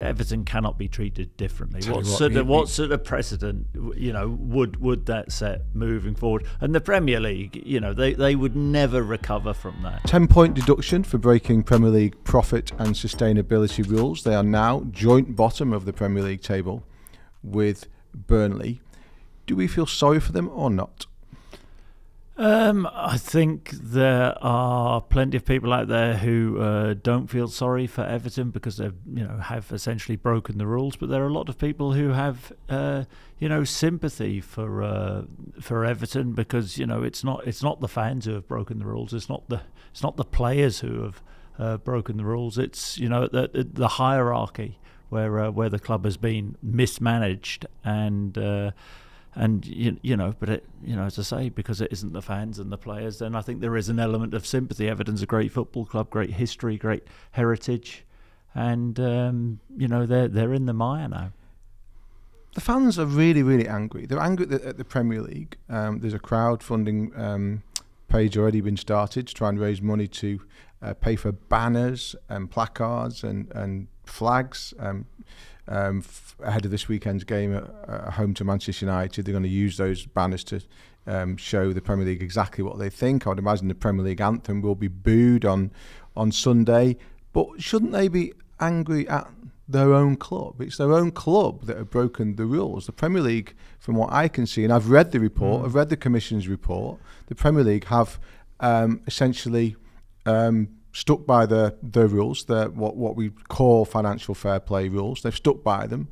Everton cannot be treated differently. Tell What what, sort me- of what sort of precedent, you know, would would that set moving forward? And the Premier League, you know, they, they would never recover from that. 10 point deduction for breaking Premier League profit and sustainability rules. They are now joint bottom of the Premier League table with Burnley. Do we feel sorry for them or not? Um, I think there are plenty of people out there who uh, don't feel sorry for Everton because they, you know, have essentially broken the rules. But there are a lot of people who have, uh, you know, sympathy for uh, for Everton because you know it's not it's not the fans who have broken the rules. It's not the it's not the players who have uh, broken the rules. It's you know the the hierarchy where uh, where the club has been mismanaged and. And you, you know, but it, you know, as I say, because it isn't the fans and the players, then I think there is an element of sympathy. Everton's a great football club, great history, great heritage, and um, you know they're they're in the mire now. The fans are really, really angry. They're angry at the, at the Premier League. Um, there's a crowdfunding um, page already been started to try and raise money to uh, pay for banners and placards and, and flags. Um, um, f- ahead of this weekend's game at, at home to Manchester United, they're going to use those banners to um, show the Premier League exactly what they think. I would imagine the Premier League anthem will be booed on on Sunday, but shouldn't they be angry at their own club? It's their own club that have broken the rules. The Premier League, from what I can see, and I've read the report, I've read the Commission's report. The Premier League have um, essentially um, stuck by the the rules, the what what we call financial fair play rules. They've stuck by them,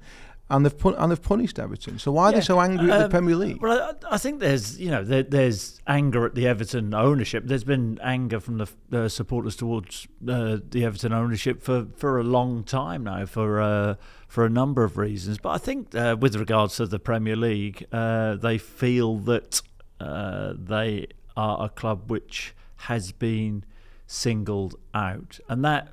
and they've pun- and they've punished Everton. So why are they so angry at the Um, Premier League? Well, I, I think there's you know there, there's anger at the Everton ownership. There's been anger from the uh, supporters towards uh, the Everton ownership for, for a long time now for uh, for a number of reasons. But I think uh, with regards to the Premier League, uh, they feel that uh, they are a club which has been singled out, and that.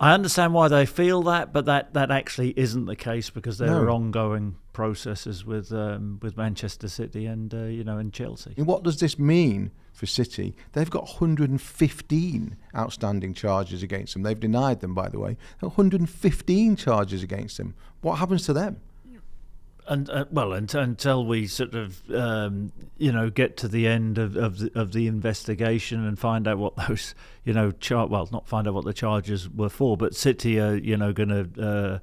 I understand why they feel that, but that, that actually isn't the case because there No. are ongoing processes with um, with Manchester City and uh, you know and Chelsea. And what does this mean for City? They've got 115 outstanding charges against them. They've denied them, by the way. 115 charges against them. What happens to them? And uh, well, unt- until we sort of um, you know get to the end of of the, of the investigation and find out what those you know char- well not find out what the charges were for, but City are you know going to. Uh,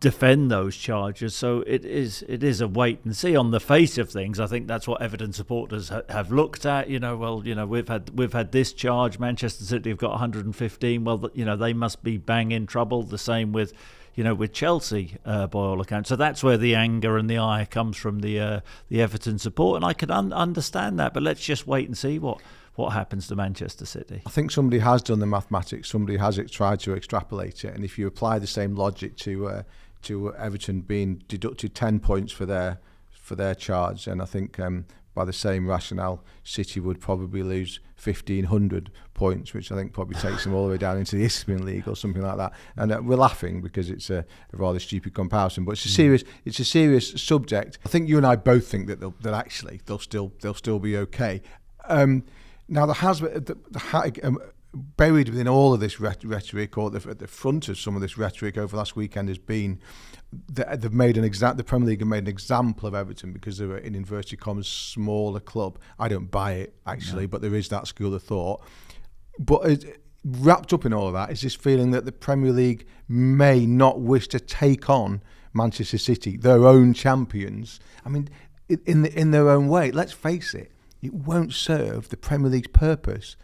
defend those charges. So it is it is a wait and see. On the face of things i think that's what Everton supporters ha- have looked at. You know well you know we've had we've had this charge. Manchester city have got 115 well you know they must be bang in trouble. The same with you know with chelsea uh, by all accounts so that's where the anger and the ire comes from the uh, the everton support and i can un- understand that but let's just wait and see what what happens to manchester city I think somebody has done the mathematics. Somebody has tried to extrapolate it, and if you apply the same logic to uh, to Everton being deducted ten points for their for their charge, and I think um, by the same rationale, City would probably lose fifteen hundred points, which I think probably takes them all the way down into the Isthmian League or something like that. And uh, we're laughing because it's a, a rather stupid comparison, but it's a serious it's a serious subject. I think you and I both think that they'll, that actually they'll still they'll still be okay. Um, now there has the, the, ha- um, buried within all of this rhet- rhetoric, or the, at the front of some of this rhetoric over the last weekend, has been that they've made an exa- the Premier League have made an example of Everton because they're in inverted commas smaller club. I don't buy it actually, but there is that school of thought. But it, wrapped up in all of that is this feeling that the Premier League may not wish to take on Manchester City, their own champions. I mean, in the, in their own way. Let's face it, it won't serve the Premier League's purpose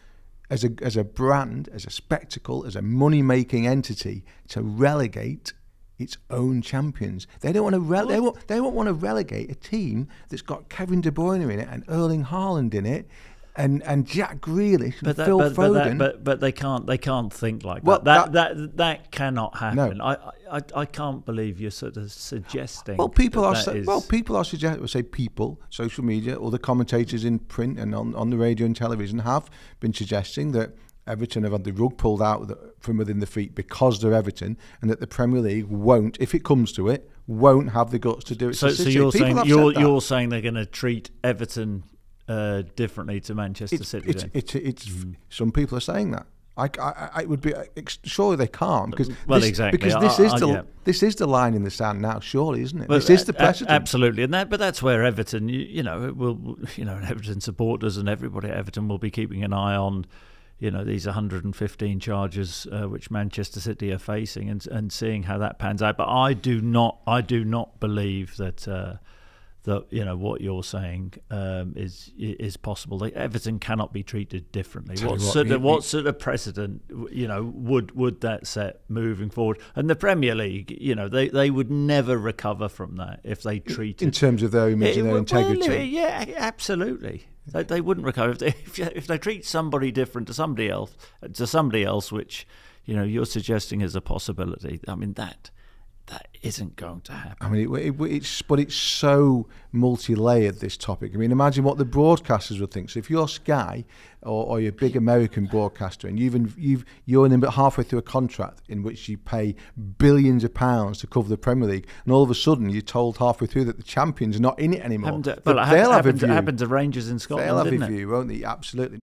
as a as a brand, as a spectacle, as a money making entity to relegate its own champions. They don't want to rele- they won't, they won't want to relegate a team that's got Kevin De Bruyne in it and Erling Haaland in it. And, and Jack Grealish but that, Phil but, but, that, but but they can't they can't think like Well, that. That, that that cannot happen. No. I, I I can't believe you're sort of suggesting. Well, people that are that sa- is- well, people are suggesting. Well, say people, social media, or the commentators in print and on, on the radio and television have been suggesting that Everton have had the rug pulled out from within the feet because they're Everton, and that the Premier League won't, if it comes to it, won't have the guts to do it. So, so you're People saying you're you're saying they're going to treat Everton uh, differently to Manchester it's, City? it's, it's, it's, some people are saying that. I, I, I would be surely they can't because well, this, exactly. because this I, is the yeah. this is the line in the sand now. Surely, isn't it? Well, this is the a- absolutely, and that, but that's where Everton, you, you know, it will, you know, Everton supporters and everybody at Everton will be keeping an eye on, you know, these 115 charges uh, which Manchester City are facing, and and seeing how that pans out. But I do not, I do not believe that. Uh, that you know what you're saying um, is is possible. Like, Everton cannot be treated differently. What what, sort of what sort of precedent you know would would that set moving forward? And the Premier League, you know, they, they would never recover from that if they treated in terms of their image and their well, integrity. yeah, absolutely. They, they wouldn't recover if they if, if they treat somebody different to somebody else to somebody else, which you know you're suggesting is a possibility. I mean that that isn't going to happen. I mean, it, it, it's but it's so multi-layered this topic. I mean, imagine what the broadcasters would think. So if you're Sky or, or you're a big American broadcaster and you've you've you're in about halfway through a contract in which you pay billions of pounds to cover the Premier League, and all of a sudden you're told halfway through that the champions are not in it anymore. Happened to, But well, it they'll have a happened, to, view. happened to Rangers in Scotland, They'll have didn't a it? view, won't they? Absolutely.